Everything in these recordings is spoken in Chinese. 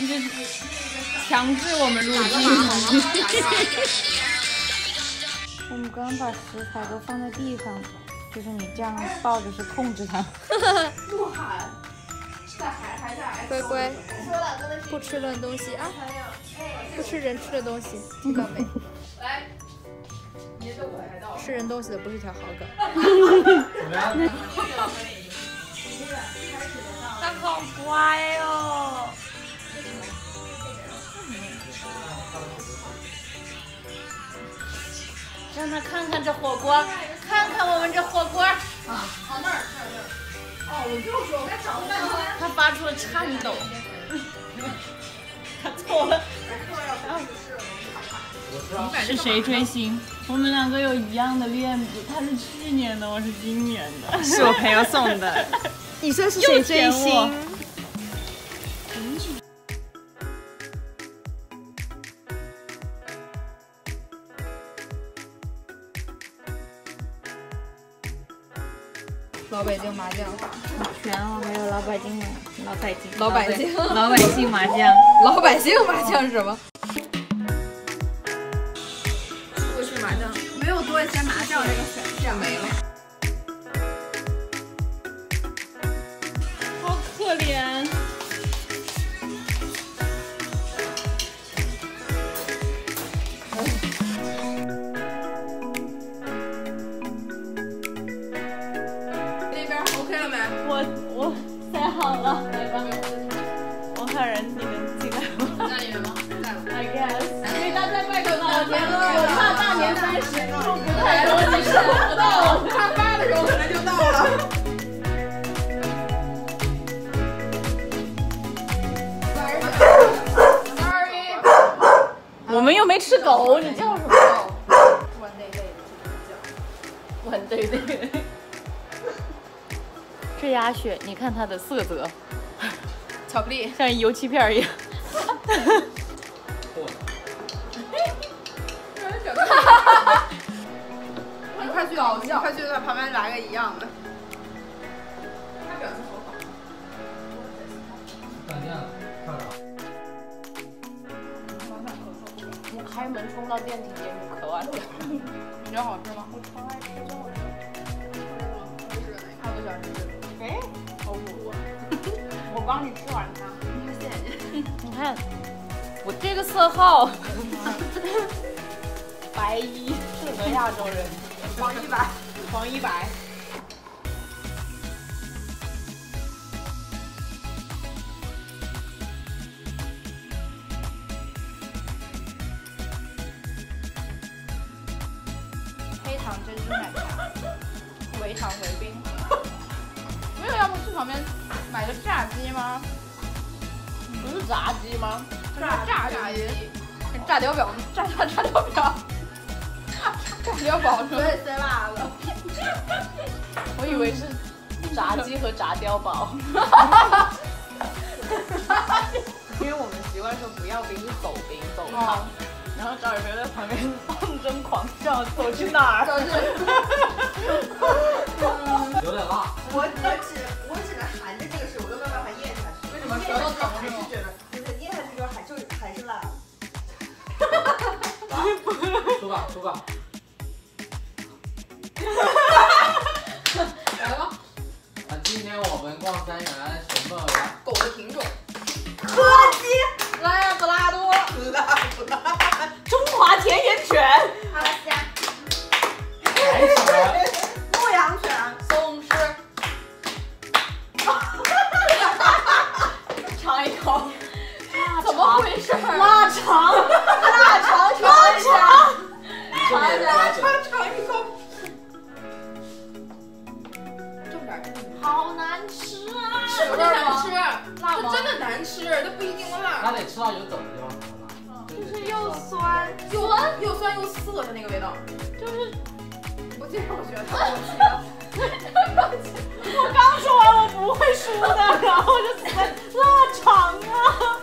你是强制我们入镜。我们刚刚把食材都放在地上，就是你这样抱着是控制它。乖乖，不吃冷东西啊，不吃人吃的东西，听到没？来，吃人东西的不是条好狗。它好乖哦。让他看看这火锅，看看我们这火锅。啊，好那儿，那儿那儿。哦，我就说，我该找半天。他发出了颤抖。他错了。是谁追星？我们两个有一样的链子，他是去年的，我是今年的，是我朋友送的。你说是谁追星？老北京麻将，全哦，还有老北京，老北京，老百姓，老百姓麻将，老百姓麻将是什么？过去麻将。没有多一些麻将这个选项没了，没吃狗，你叫什么？问对对的，问对对。这鸭血，你看它的色泽，巧克力像油漆片一样哈哈哈哈。你快去，你快去在旁边来个。一样的。到电梯间就可完了。你觉得好吃吗？我超爱吃，真好吃。二个小时。哎，好补啊！我帮你吃完它。谢谢你。你看，我这个色号，白衣适合亚洲人，黄一白，黄一白。糖珍珠奶茶，微糖微冰。没有，要不去旁边买个炸鸡吗？不是炸鸡吗？炸炸鸡，炸碉堡，炸炸炸碉堡，炸碉堡，所以塞辣了。我以为是炸鸡和炸碉堡。因为我们习惯说不要冰，是走冰走糖。然后赵宇飞在旁边放声狂笑，走去哪儿？走去。有点辣。我我只我只能含着这个水，我都没有办法咽下去。为什么舌头疼还是觉得，就是咽下去之后还就还是辣。出吧出吧。来吧。那今天我们逛三元什么？狗的品种。柯基。拉布拉多。拉布拉。中华田园犬。阿拉斯加。海犬。牧羊犬。松狮。尝一口。怎么回事？腊肠，腊肠，腊肠，尝一腊肠，尝一口。重点是好难吃啊！是不是难吃？辣吗？真的难吃，它不一定吃到有籽的地方。就是又酸又又酸又涩的那个味道。就是我记得我觉得。我刚说完我不会输的，然后就死在 腊肠啊，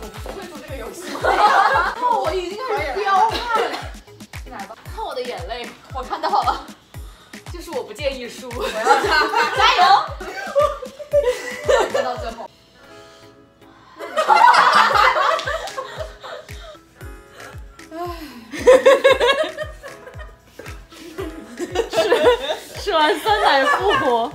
我不会做这个游戏。然后，我已经开始飙汗了。进来吧？看我的眼泪，我看到了，就是我不介意输。我要加加油！看到最后。吃吃完酸奶复活。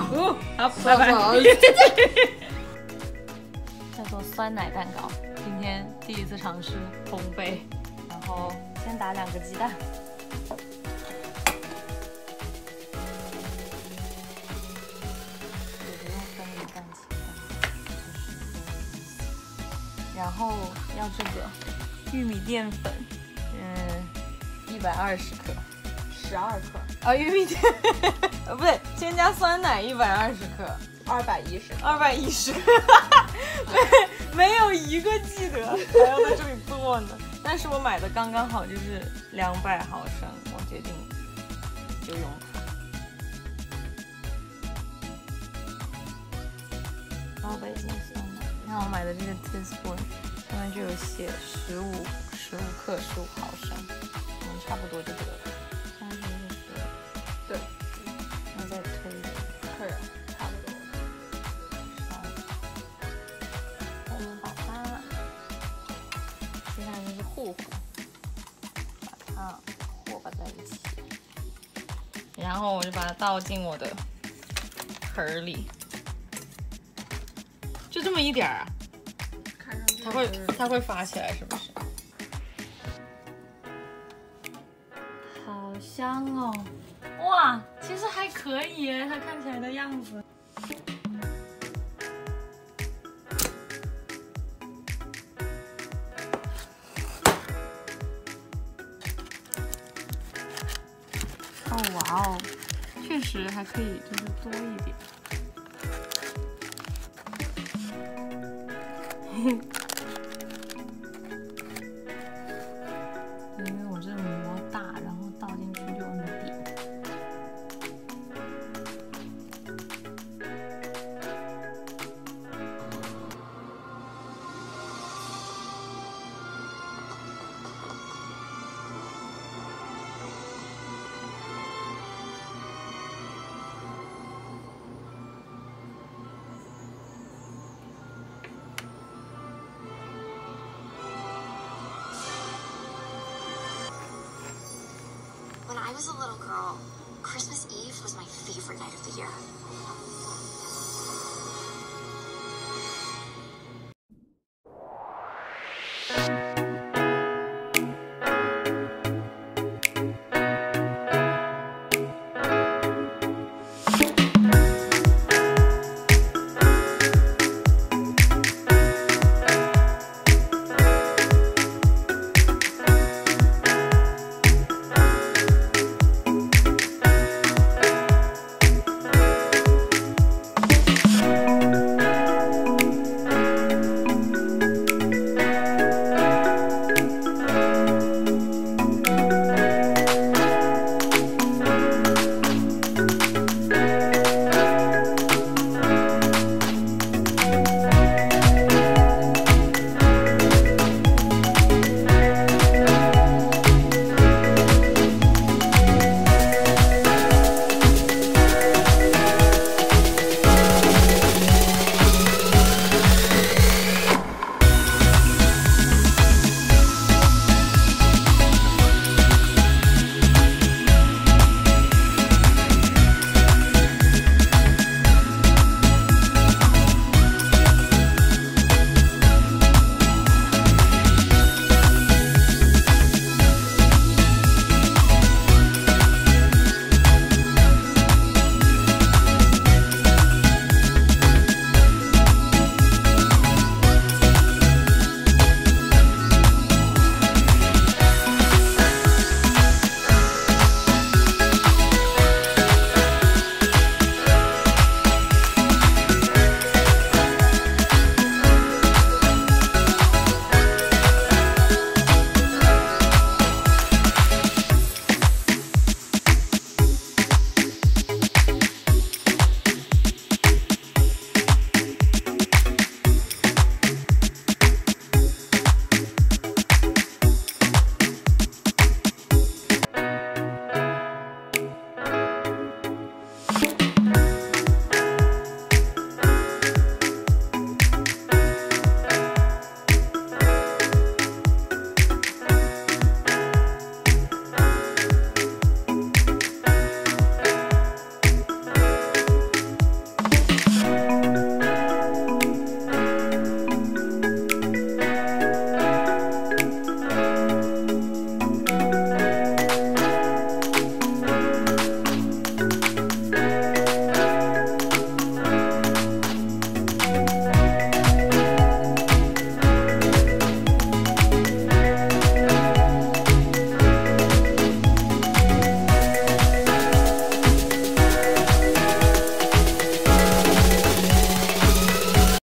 好，拜拜。叫做酸奶蛋糕，今天第一次尝试烘焙，然后先打两个鸡蛋。也不用分然后要这个玉米淀粉，嗯，一百二十克，十二克。啊，玉米淀，呃，不对，先加酸奶一百二十克，二百一十。二百一十克，没 没有一个记得还要在这里做呢。但是我买的刚刚好，就是两百毫升，我决定就用它。老北京酸奶，你看我买的这个 teaspoon 上面就有写十五十五克十五毫升，嗯，差不多就这个。然后我就把它倒进我的盆儿里，就这么一点儿它会它会发起来是不是？好香哦！哇，其实还可以，它看起来的样子。可以，就是多一点。was a little girl, Christmas Eve was my favorite night of the year. Thank